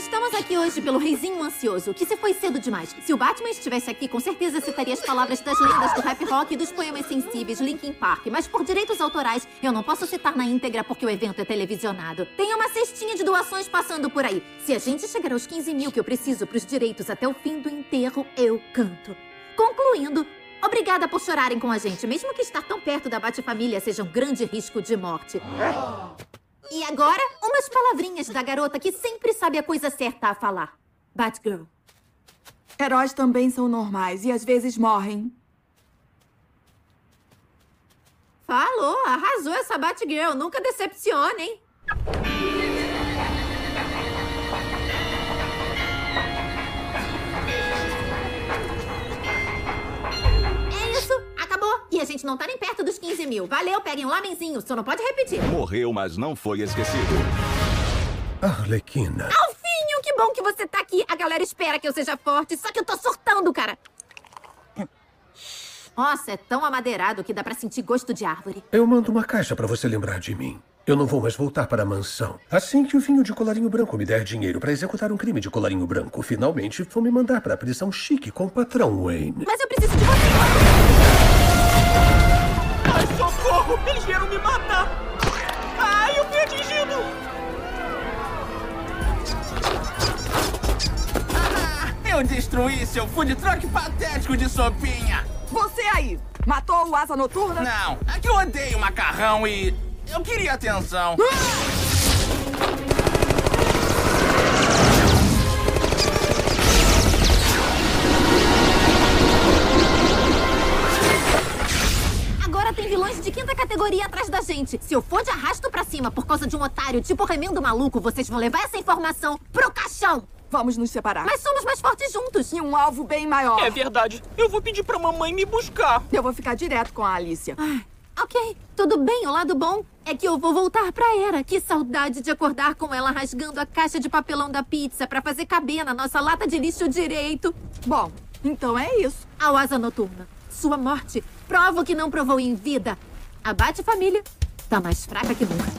Estamos aqui hoje pelo reizinho ansioso, que se foi cedo demais. Se o Batman estivesse aqui, com certeza citaria as palavras das lendas do rap rock e dos poemas sensíveis Linkin Park. Mas por direitos autorais, eu não posso citar na íntegra porque o evento é televisionado. Tem uma cestinha de doações passando por aí. Se a gente chegar aos 15 mil que eu preciso pros direitos até o fim do enterro, eu canto. Concluindo, obrigada por chorarem com a gente, mesmo que estar tão perto da Bate-Família seja um grande risco de morte. E agora, umas palavrinhas da garota que sempre sabe a coisa certa a falar. Batgirl. Heróis também são normais e às vezes morrem. Falou, arrasou essa Batgirl. Nunca decepciona, hein? Gente não tá nem perto dos 15 mil. Valeu, peguem um lamenzinho, só não pode repetir. Morreu, mas não foi esquecido. Arlequina. Alfinho, que bom que você tá aqui. A galera espera que eu seja forte, só que eu tô surtando, cara. Nossa, é tão amadeirado que dá pra sentir gosto de árvore. Eu mando uma caixa pra você lembrar de mim. Eu não vou mais voltar para a mansão. Assim que o vinho de colarinho branco me der dinheiro pra executar um crime de colarinho branco, finalmente vão me mandar pra prisão chique com o patrão Wayne. Mas eu preciso de você. Eu destruí seu food truck patético de sopinha! Você aí, matou o Asa Noturna? Não, é que eu odeio macarrão e... Eu queria atenção. Agora tem vilões de quinta categoria atrás da gente. Se eu for de arrasto pra cima por causa de um otário tipo remendo maluco, vocês vão levar essa informação pro caixão. Vamos nos separar. Mas somos mais fortes juntos. E um alvo bem maior. É verdade. Eu vou pedir pra mamãe me buscar. Eu vou ficar direto com a Alicia. Ok, tudo bem. O lado bom é que eu vou voltar pra Era. Que saudade de acordar com ela rasgando a caixa de papelão da pizza pra fazer caber na nossa lata de lixo direito. Bom, então é isso. A asa noturna. Sua morte prova o que não provou em vida. A Bate-Família tá mais fraca que nunca.